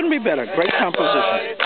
Couldn't be better. Great composition.